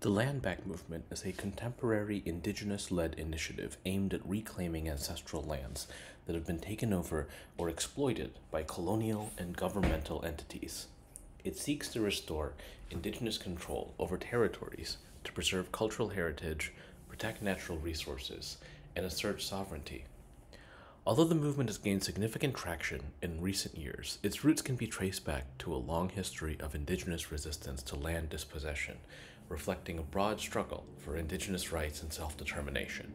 The Land Back movement is a contemporary indigenous led initiative aimed at reclaiming ancestral lands that have been taken over or exploited by colonial and governmental entities. It seeks to restore indigenous control over territories to preserve cultural heritage, protect natural resources, and assert sovereignty. Although the movement has gained significant traction in recent years, its roots can be traced back to a long history of indigenous resistance to land dispossession reflecting a broad struggle for indigenous rights and self determination.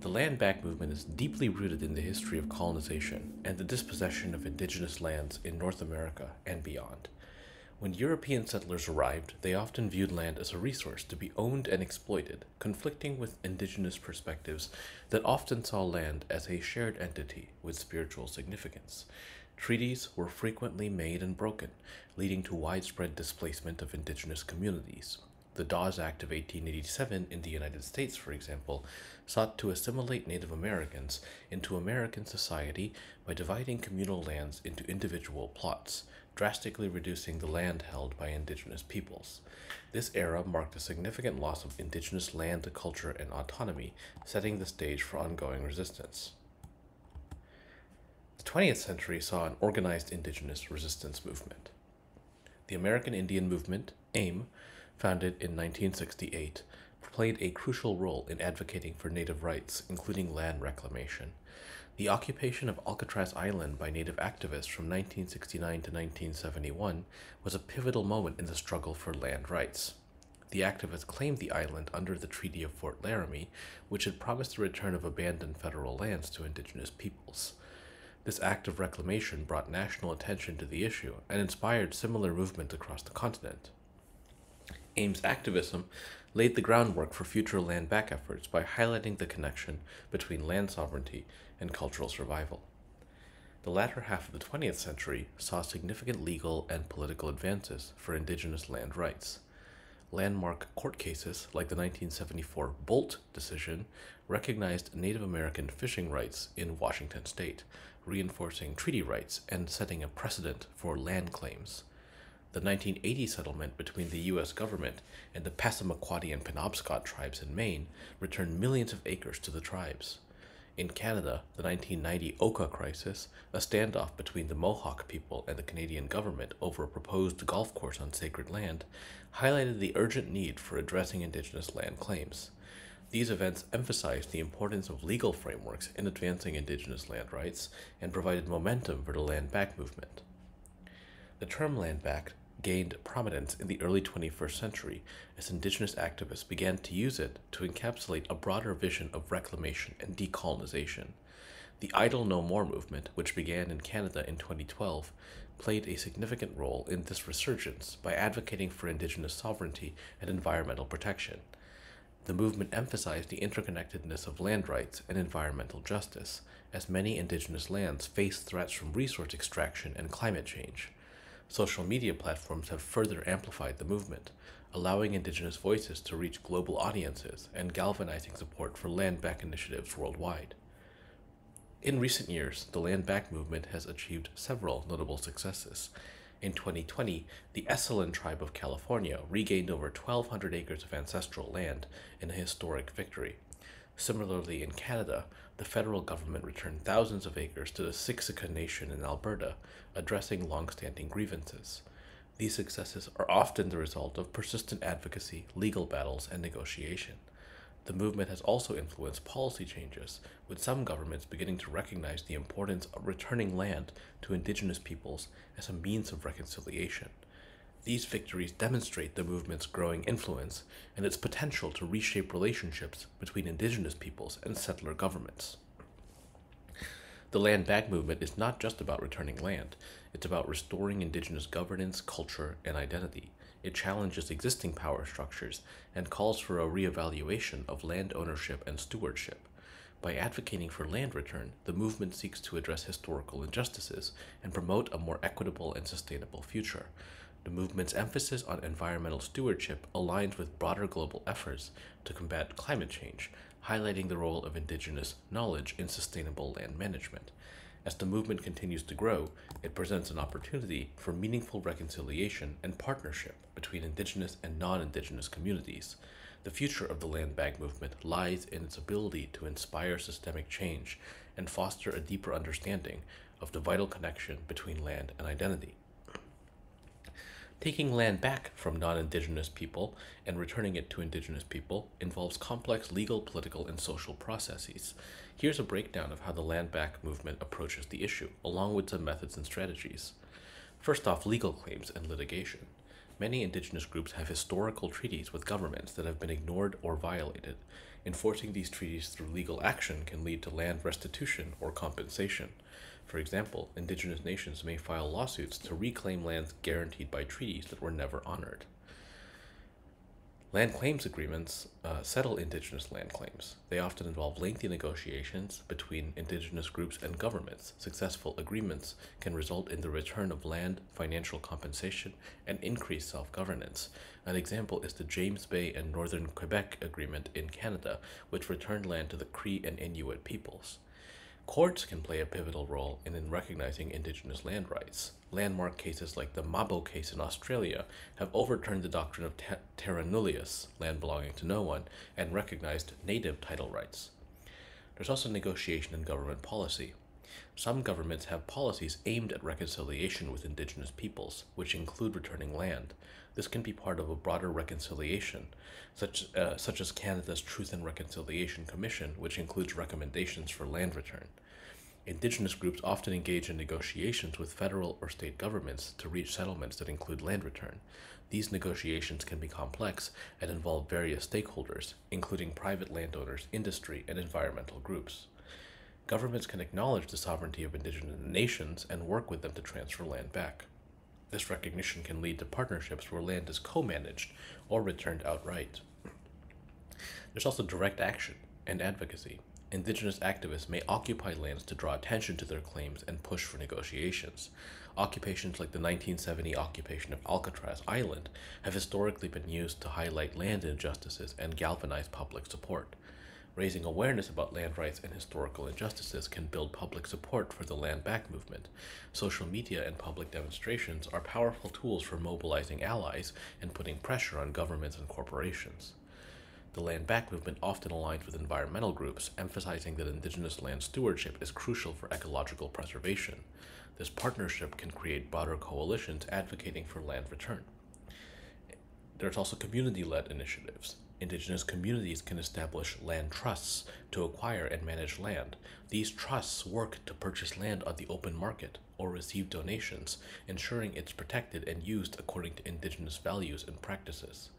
The land back movement is deeply rooted in the history of colonization and the dispossession of indigenous lands in North America and beyond. When European settlers arrived, they often viewed land as a resource to be owned and exploited, conflicting with indigenous perspectives that often saw land as a shared entity with spiritual significance. Treaties were frequently made and broken, leading to widespread displacement of indigenous communities. The Dawes Act of 1887 in the United States, for example, sought to assimilate Native Americans into American society by dividing communal lands into individual plots, drastically reducing the land held by indigenous peoples. This era marked a significant loss of indigenous land, culture, and autonomy, setting the stage for ongoing resistance. 20th century saw an organized indigenous resistance movement. The American Indian Movement, AIM, founded in 1968, played a crucial role in advocating for Native rights, including land reclamation. The occupation of Alcatraz Island by Native activists from 1969 to 1971 was a pivotal moment in the struggle for land rights. The activists claimed the island under the Treaty of Fort Laramie, which had promised the return of abandoned federal lands to indigenous peoples. This act of reclamation brought national attention to the issue and inspired similar movements across the continent. AIM's activism laid the groundwork for future land back efforts by highlighting the connection between land sovereignty and cultural survival. The latter half of the 20th century saw significant legal and political advances for indigenous land rights. Landmark court cases like the 1974 Boldt decision recognized Native American fishing rights in Washington state, reinforcing treaty rights and setting a precedent for land claims. The 1980 settlement between the U.S. government and the Passamaquoddy and Penobscot tribes in Maine returned millions of acres to the tribes. In Canada, the 1990 Oka crisis, a standoff between the Mohawk people and the Canadian government over a proposed golf course on sacred land, highlighted the urgent need for addressing Indigenous land claims. These events emphasized the importance of legal frameworks in advancing Indigenous land rights and provided momentum for the land back movement. The term land back gained prominence in the early 21st century as Indigenous activists began to use it to encapsulate a broader vision of reclamation and decolonization. The Idle No More movement, which began in Canada in 2012, played a significant role in this resurgence by advocating for Indigenous sovereignty and environmental protection. The movement emphasized the interconnectedness of land rights and environmental justice, as many indigenous lands face threats from resource extraction and climate change. Social media platforms have further amplified the movement, allowing indigenous voices to reach global audiences and galvanizing support for land back initiatives worldwide. In recent years, the land back movement has achieved several notable successes, in 2020, the Esselen tribe of California regained over 1,200 acres of ancestral land in a historic victory. Similarly, in Canada, the federal government returned thousands of acres to the Siksika Nation in Alberta, addressing long-standing grievances. These successes are often the result of persistent advocacy, legal battles, and negotiation. The movement has also influenced policy changes, with some governments beginning to recognize the importance of returning land to indigenous peoples as a means of reconciliation. These victories demonstrate the movement's growing influence and its potential to reshape relationships between indigenous peoples and settler governments. The land back movement is not just about returning land, it's about restoring indigenous governance, culture, and identity. It challenges existing power structures and calls for a reevaluation of land ownership and stewardship. By advocating for land return, the movement seeks to address historical injustices and promote a more equitable and sustainable future. The movement's emphasis on environmental stewardship aligns with broader global efforts to combat climate change, highlighting the role of indigenous knowledge in sustainable land management. As the movement continues to grow, it presents an opportunity for meaningful reconciliation and partnership between indigenous and non indigenous communities. The future of the land back movement lies in its ability to inspire systemic change and foster a deeper understanding of the vital connection between land and identity. Taking land back from non indigenous people and returning it to indigenous people involves complex legal, political, and social processes. Here's a breakdown of how the land back movement approaches the issue, along with some methods and strategies. First off, legal claims and litigation. Many indigenous groups have historical treaties with governments that have been ignored or violated. Enforcing these treaties through legal action can lead to land restitution or compensation. For example, indigenous nations may file lawsuits to reclaim lands guaranteed by treaties that were never honored. Land claims agreements uh, settle indigenous land claims. They often involve lengthy negotiations between indigenous groups and governments. Successful agreements can result in the return of land, financial compensation, and increased self governance. An example is the James Bay and Northern Quebec Agreement in Canada, which returned land to the Cree and Inuit peoples. Courts can play a pivotal role in, in recognizing Indigenous land rights. Landmark cases like the Mabo case in Australia have overturned the doctrine of terra nullius, land belonging to no one, and recognized native title rights. There's also negotiation and government policy. Some governments have policies aimed at reconciliation with Indigenous peoples, which include returning land. This can be part of a broader reconciliation, such, uh, such as Canada's Truth and Reconciliation Commission, which includes recommendations for land return. Indigenous groups often engage in negotiations with federal or state governments to reach settlements that include land return. These negotiations can be complex and involve various stakeholders, including private landowners, industry, and environmental groups. Governments can acknowledge the sovereignty of indigenous nations and work with them to transfer land back. This recognition can lead to partnerships where land is co managed or returned outright. There's also direct action and advocacy. Indigenous activists may occupy lands to draw attention to their claims and push for negotiations. Occupations like the 1970 occupation of Alcatraz Island have historically been used to highlight land injustices and galvanize public support. Raising awareness about land rights and historical injustices can build public support for the land back movement. Social media and public demonstrations are powerful tools for mobilizing allies and putting pressure on governments and corporations. The land back movement often aligns with environmental groups, emphasizing that indigenous land stewardship is crucial for ecological preservation. This partnership can create broader coalitions advocating for land return. There's also community led initiatives. Indigenous communities can establish land trusts to acquire and manage land. These trusts work to purchase land on the open market or receive donations, ensuring it's protected and used according to Indigenous values and practices.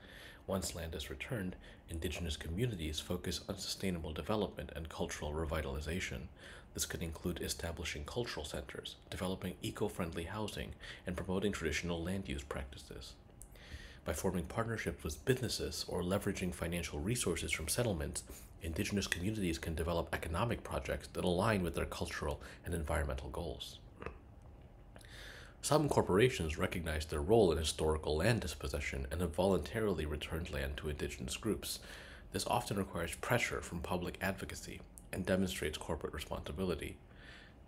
Once land is returned, Indigenous communities focus on sustainable development and cultural revitalization. This could include establishing cultural centers, developing eco friendly housing, and promoting traditional land use practices. By forming partnerships with businesses or leveraging financial resources from settlements, indigenous communities can develop economic projects that align with their cultural and environmental goals. Some corporations recognize their role in historical land dispossession and have voluntarily returned land to indigenous groups. This often requires pressure from public advocacy and demonstrates corporate responsibility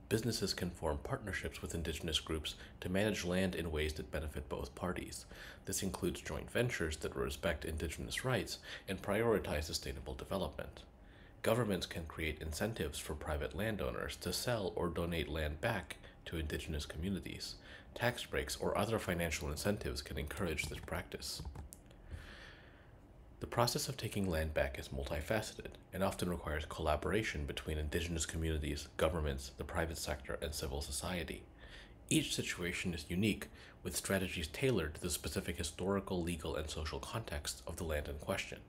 businesses can form partnerships with indigenous groups to manage land in ways that benefit both parties. This includes joint ventures that respect indigenous rights and prioritize sustainable development. Governments can create incentives for private landowners to sell or donate land back to indigenous communities. Tax breaks or other financial incentives can encourage this practice. The process of taking land back is multifaceted and often requires collaboration between indigenous communities, governments, the private sector, and civil society. Each situation is unique, with strategies tailored to the specific historical, legal, and social context of the land in question.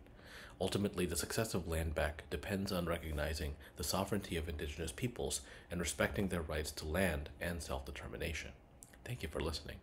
Ultimately, the success of land back depends on recognizing the sovereignty of indigenous peoples and respecting their rights to land and self determination. Thank you for listening.